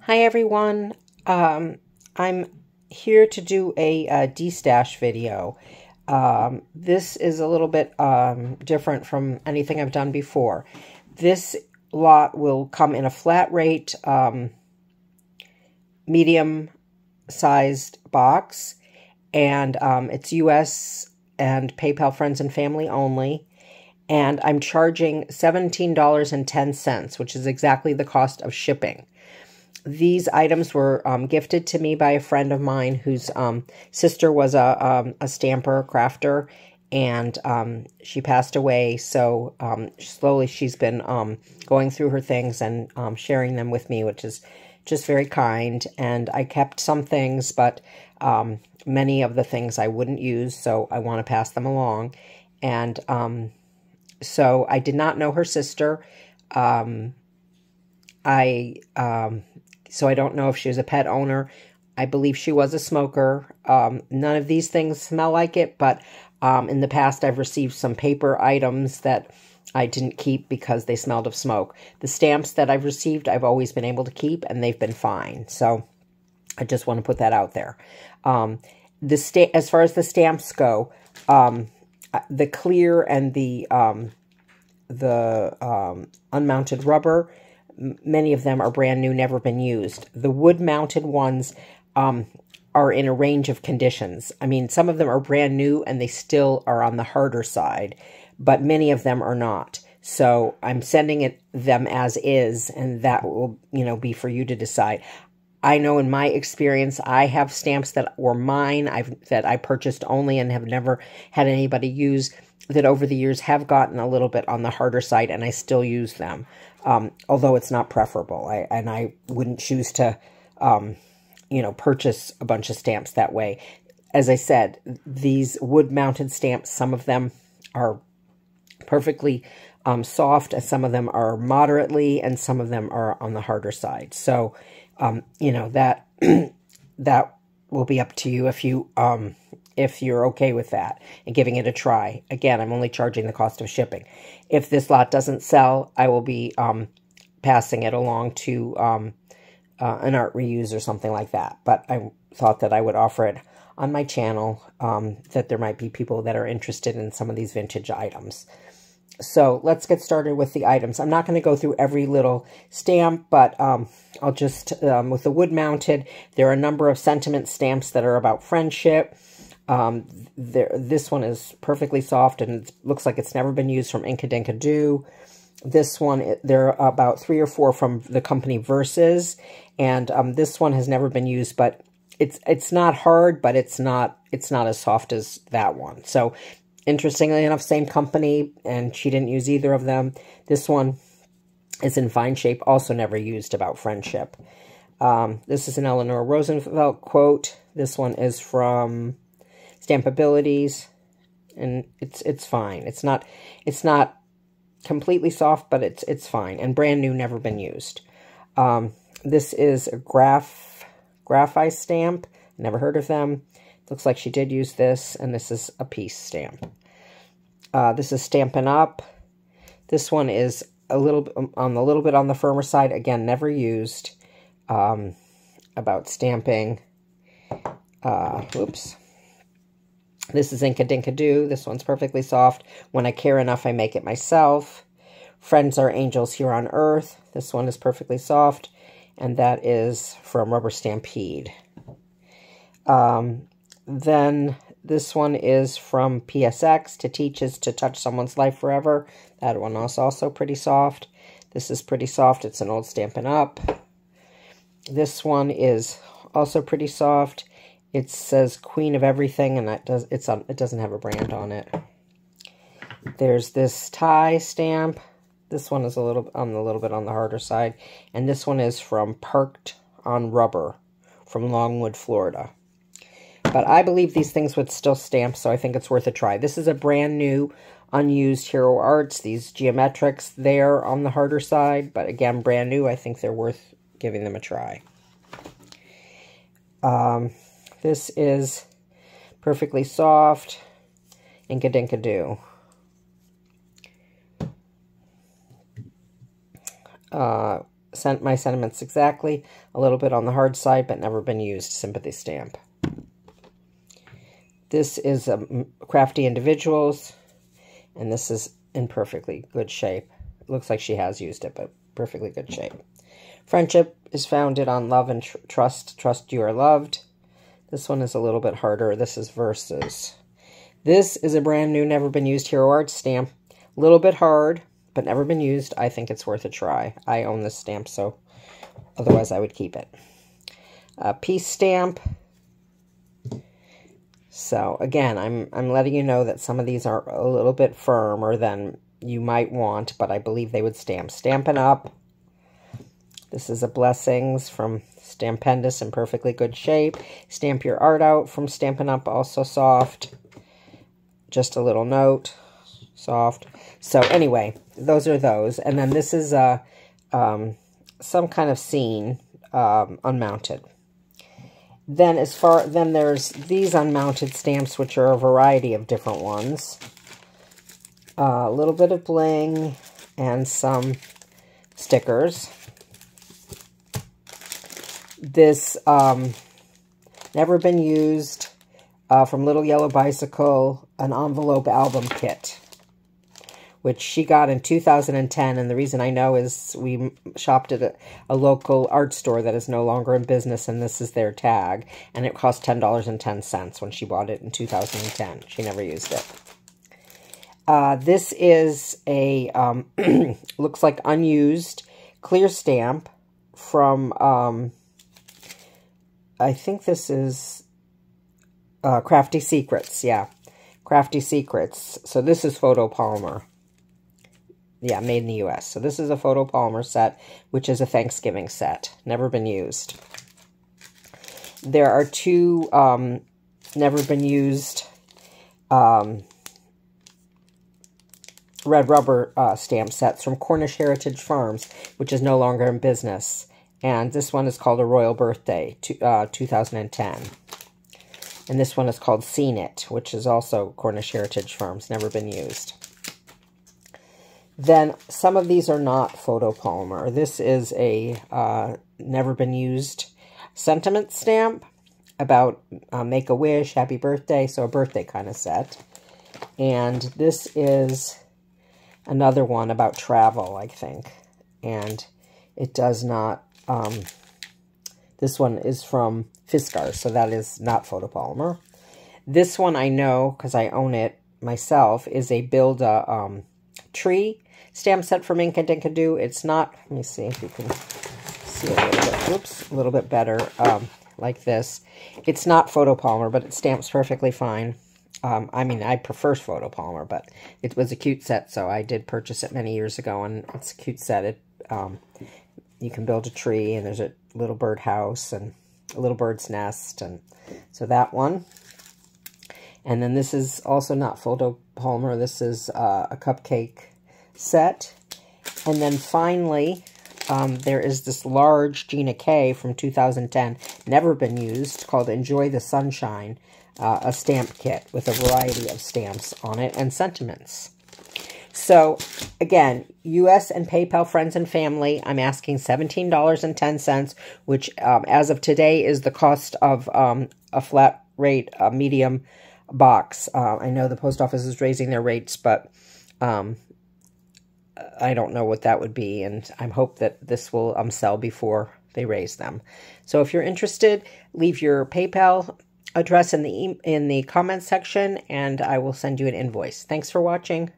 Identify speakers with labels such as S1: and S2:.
S1: Hi everyone. Um, I'm here to do a, a destash video. Um, this is a little bit um, different from anything I've done before. This lot will come in a flat rate, um, medium sized box, and um, it's US and PayPal friends and family only. And I'm charging $17.10, which is exactly the cost of shipping these items were um, gifted to me by a friend of mine whose um, sister was a, um, a stamper, crafter, and um, she passed away. So um, slowly she's been going through her things and sharing them with me, which is just very kind. And I kept some things, but many of the things I wouldn't use, so I want to pass them along. And so I did not know her sister. I um, so I don't know if she was a pet owner. I believe she was a smoker. Um, none of these things smell like it, but um, in the past I've received some paper items that I didn't keep because they smelled of smoke. The stamps that I've received, I've always been able to keep, and they've been fine. So I just want to put that out there. Um, the sta as far as the stamps go, um, uh, the clear and the um, the um, unmounted rubber many of them are brand new, never been used. The wood-mounted ones um, are in a range of conditions. I mean, some of them are brand new and they still are on the harder side, but many of them are not. So I'm sending it them as is, and that will, you know, be for you to decide. I know in my experience, I have stamps that were mine, I've that I purchased only and have never had anybody use that over the years have gotten a little bit on the harder side, and I still use them um, although it's not preferable. I, and I wouldn't choose to, um, you know, purchase a bunch of stamps that way. As I said, these wood-mounted stamps, some of them are perfectly um, soft, and some of them are moderately, and some of them are on the harder side. So, um, you know, that that will be up to you if you um, if you're okay with that and giving it a try. Again, I'm only charging the cost of shipping. If this lot doesn't sell, I will be um, passing it along to um, uh, an art reuse or something like that. But I thought that I would offer it on my channel, um, that there might be people that are interested in some of these vintage items. So let's get started with the items. I'm not going to go through every little stamp, but um, I'll just, um, with the wood mounted, there are a number of sentiment stamps that are about friendship, um, there, this one is perfectly soft and it looks like it's never been used from Inkadinkado. This one, there are about three or four from the company Verses, and um, this one has never been used, but it's it's not hard, but it's not it's not as soft as that one. So, interestingly enough, same company, and she didn't use either of them. This one is in fine shape, also never used about friendship. Um, this is an Eleanor Roosevelt quote. This one is from Stampabilities, and it's it's fine. It's not it's not completely soft, but it's it's fine and brand new, never been used. Um, this is a graph graphite stamp. Never heard of them. Looks like she did use this, and this is a peace stamp. Uh, this is Stampin' Up. This one is a little on a little bit on the firmer side. Again, never used. Um, about stamping. Uh, whoops. This is Inkadinkado. This one's perfectly soft. When I care enough, I make it myself. Friends are angels here on earth. This one is perfectly soft. And that is from Rubber Stampede. Um, then this one is from PSX, to teach is to touch someone's life forever. That one is also pretty soft. This is pretty soft. It's an old Stampin' Up. This one is also pretty soft. It says Queen of Everything, and that does it's on, it doesn't have a brand on it. There's this tie stamp. This one is a little on a little bit on the harder side, and this one is from Parked on Rubber from Longwood, Florida. But I believe these things would still stamp, so I think it's worth a try. This is a brand new, unused Hero Arts. These geometrics there on the harder side, but again, brand new. I think they're worth giving them a try. Um, this is perfectly soft. Inkadinkado. Uh, sent my sentiments exactly. A little bit on the hard side, but never been used sympathy stamp. This is Crafty Individuals, and this is in perfectly good shape. It looks like she has used it, but perfectly good shape. Friendship is founded on love and tr trust. Trust you are loved. This one is a little bit harder. This is Verses. This is a brand new, never been used Hero Art stamp. A little bit hard, but never been used. I think it's worth a try. I own this stamp, so otherwise I would keep it. A peace stamp. So again, I'm I'm letting you know that some of these are a little bit firmer than you might want, but I believe they would stamp. Stampin' Up. This is a Blessings from Stampendous in perfectly good shape. Stamp Your Art Out from Stampin' Up, also soft. Just a little note, soft. So anyway, those are those. And then this is a, um, some kind of scene um, unmounted. Then as far then there's these unmounted stamps, which are a variety of different ones. A little bit of bling and some stickers. This um, never been used uh, from Little Yellow Bicycle, an envelope album kit which she got in 2010. And the reason I know is we shopped at a, a, local art store that is no longer in business, and this is their tag. And it cost $10.10 when she bought it in 2010. She never used it. Uh, this is a, um, looks like unused clear stamp from, um, I think this is uh, Crafty Secrets, yeah. Crafty Secrets. So this is Photo photopolymer. Yeah, made in the U.S. So this is a photopolymer set, which is a Thanksgiving set. Never been used. There are two um, never been used um, red rubber uh, stamp sets from Cornish Heritage Farms, which is no longer in business. And this one is called A Royal Birthday, to, uh, 2010. And this one is called Seen It, which is also Cornish Heritage Farms, never been used. Then some of these are not photopolymer. This is a uh, never been used sentiment stamp about uh, Make-A-Wish, Happy Birthday, so a birthday kind of set. And this is another one about travel, I think. And it does not, um, this one is from Fiskars, so that is not photopolymer. This one I know, because I own it myself, is a Build a um, Tree stamp set from Inkadinkado. It's not, let me see if you can see a little bit, oops, a little bit better, um, like this. It's not photopolymer, but it stamps perfectly fine. Um, I mean, I prefer photopolymer, but it was a cute set, so I did purchase it many years ago, and it's a cute set. It, um, you can build a tree, and there's a little bird house, and a little bird's nest, and so that one. And then this is also not photopolymer. This is uh, a cupcake set. And then finally, um, there is this large Gina K from 2010, never been used, called Enjoy the Sunshine, uh, a stamp kit with a variety of stamps on it and sentiments. So, again, U.S. and PayPal friends and family, I'm asking $17.10, which um, as of today is the cost of um, a flat rate uh, medium box. Uh, I know the post office is raising their rates, but um, I don't know what that would be, and I hope that this will um, sell before they raise them. So if you're interested, leave your PayPal address in the in the comments section, and I will send you an invoice. Thanks for watching.